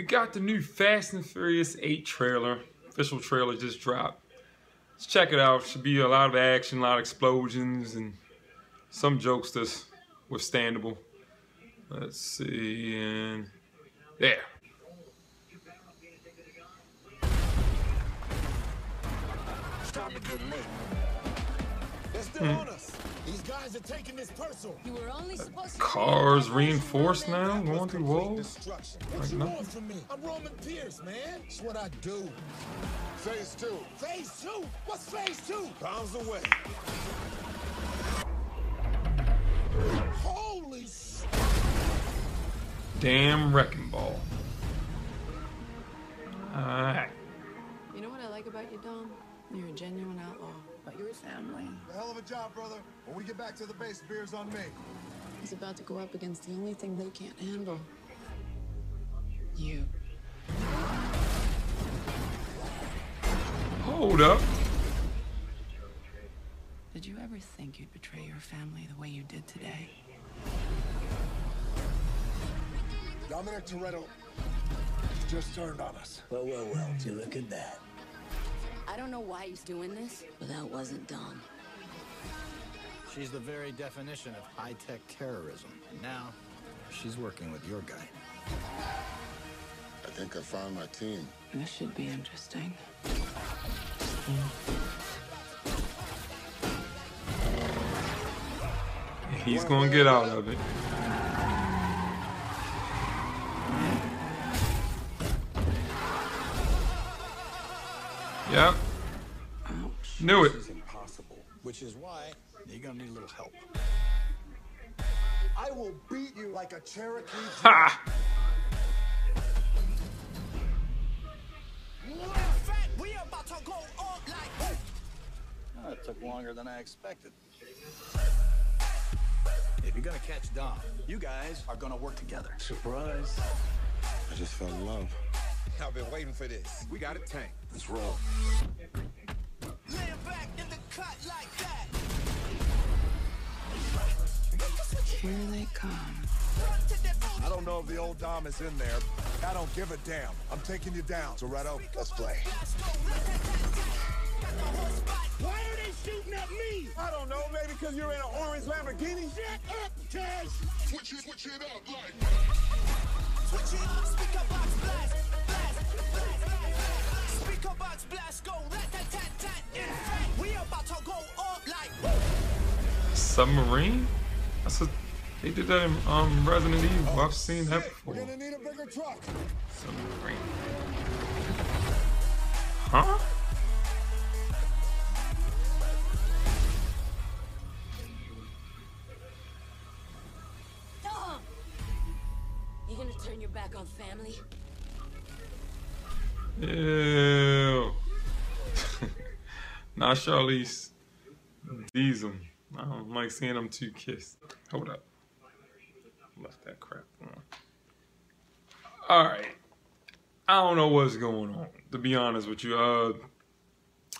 we got the new Fast and Furious 8 trailer. Official trailer just dropped. Let's check it out. Should be a lot of action, a lot of explosions, and some jokes that's withstandable. Let's see, and there. They're hmm. on us. These guys are taking this personal. You were only uh, supposed to Cars reinforced now, going through walls. What Like you nothing. want from me? I'm Roman Pierce, man. It's what I do. Phase two. Phase two? What's phase two? Bombs away. Holy s- Damn wrecking ball. Alright. You know what I like about you, Dom? You're a genuine outlaw, but you're a family. A hell of a job, brother. When we get back to the base, beer's on me. He's about to go up against the only thing they can't handle. You. Hold up. Did you ever think you'd betray your family the way you did today? Dominic Toretto just turned on us. Well, well, well, would you look at that. I don't know why he's doing this, but that wasn't Dom. She's the very definition of high-tech terrorism. And now, she's working with your guy. I think I found my team. This should be interesting. He's gonna get out of it. Yep. Ouch. Knew it. This is impossible. Which is why you're gonna need a little help. I will beat you like a Cherokee. Ha! Oh, it took longer than I expected. If you're gonna catch Dom, you guys are gonna work together. Surprise. I just fell in love. I've been waiting for this. We got a tank. Let's roll. Here they come. I don't know if the old Dom is in there. I don't give a damn. I'm taking you down. Toretto, let's play. Why are they shooting at me? I don't know. Maybe because you're in an orange Lamborghini? Shut up, Cash. Switch it, switch it up, like. Switch it, speaker box blast, blast, blast. Speaker box blast, go rat tat tat tat. In fact, we about to go up like. Submarine? That's a, they did that in um, Resident Evil. I've seen that before. We're gonna need a bigger truck. Submarine. Huh? Dom! You gonna turn your back on family? Ew. Not Charlize. Diesel. I don't like seeing them two kiss. Hold up. Left that crap on. Alright. I don't know what's going on, to be honest with you. Uh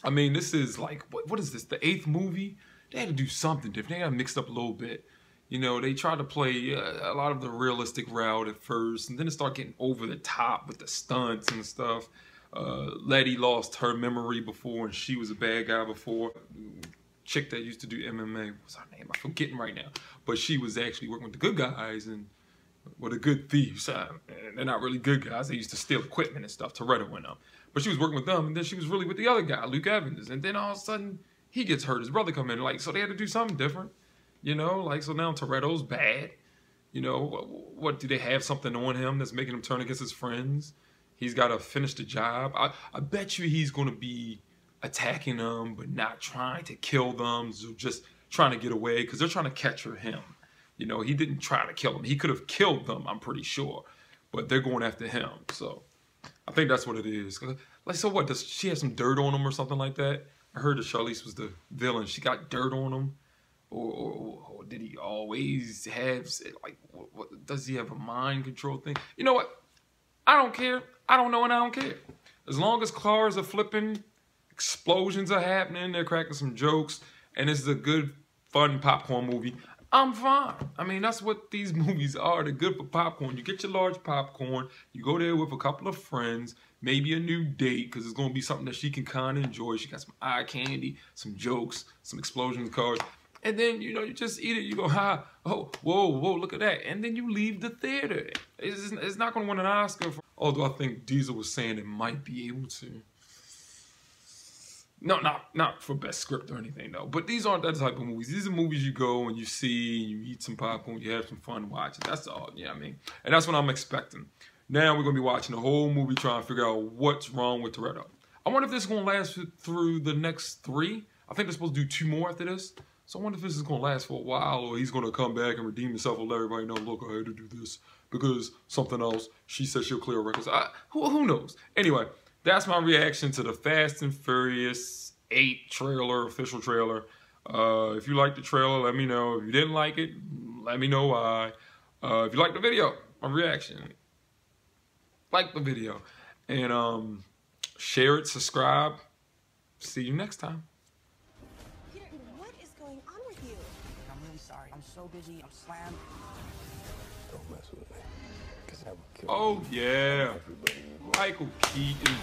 I mean, this is like what what is this? The eighth movie? They had to do something different. They got mixed up a little bit. You know, they tried to play uh, a lot of the realistic route at first, and then it started getting over the top with the stunts and stuff. Uh, Letty lost her memory before, and she was a bad guy before. Chick that used to do MMA, what's her name? I'm forgetting right now. But she was actually working with the good guys and were the good thieves. Uh, they're not really good guys. They used to steal equipment and stuff. Toretto went up. But she was working with them, and then she was really with the other guy, Luke Evans. And then all of a sudden, he gets hurt. His brother come in. Like, so they had to do something different. You know, like, so now Toretto's bad. You know, what, what do they have something on him that's making him turn against his friends? He's got to finish the job. I, I bet you he's going to be attacking them, but not trying to kill them, just trying to get away because they're trying to capture him. You know, he didn't try to kill them. He could have killed them, I'm pretty sure, but they're going after him. So I think that's what it is. Like, so what? Does she have some dirt on him or something like that? I heard that Charlize was the villain. She got dirt on him, or, or, or did he always have like? What, what, does he have a mind control thing? You know what? I don't care. I don't know, and I don't care. As long as cars are flipping, explosions are happening, they're cracking some jokes, and this is a good, fun popcorn movie. I'm fine. I mean, that's what these movies are. They're good for popcorn. You get your large popcorn, you go there with a couple of friends, maybe a new date, because it's going to be something that she can kind of enjoy. She got some eye candy, some jokes, some explosions, cars. And then, you know, you just eat it. You go, ha, oh, whoa, whoa, look at that. And then you leave the theater. It's, it's not going to win an Oscar. For, although I think Diesel was saying it might be able to. No, not not for best script or anything though. But these aren't that type of movies. These are movies you go and you see, and you eat some popcorn, you have some fun watching. That's all. Yeah, you know I mean, and that's what I'm expecting. Now we're gonna be watching the whole movie, trying to figure out what's wrong with Toretto. I wonder if this is gonna last through the next three. I think they're supposed to do two more after this. So I wonder if this is gonna last for a while, or he's gonna come back and redeem himself and let everybody know, look, I had to do this because something else. She said she'll clear records. I, who, who knows? Anyway, that's my reaction to the Fast and Furious 8 trailer, official trailer. Uh, if you liked the trailer, let me know. If you didn't like it, let me know why. Uh, if you liked the video, my reaction, like the video. And um, share it, subscribe. See you next time. Sorry. I'm so busy. I'm slammed. Don't mess with me. Because I will kill Oh, yeah. Michael Keaton.